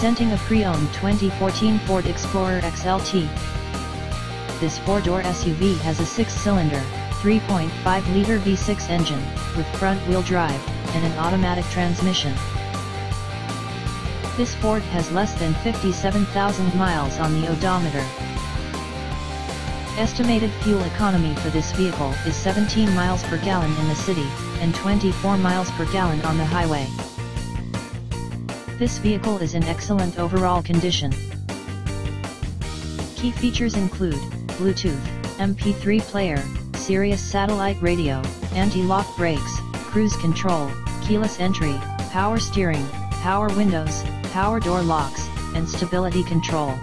Presenting a pre-owned 2014 Ford Explorer XLT. This four-door SUV has a six-cylinder, 3.5-liter V6 engine, with front-wheel drive, and an automatic transmission. This Ford has less than 57,000 miles on the odometer. Estimated fuel economy for this vehicle is 17 miles per gallon in the city, and 24 miles per gallon on the highway. This vehicle is in excellent overall condition. Key features include, Bluetooth, MP3 player, Sirius satellite radio, anti-lock brakes, cruise control, keyless entry, power steering, power windows, power door locks, and stability control.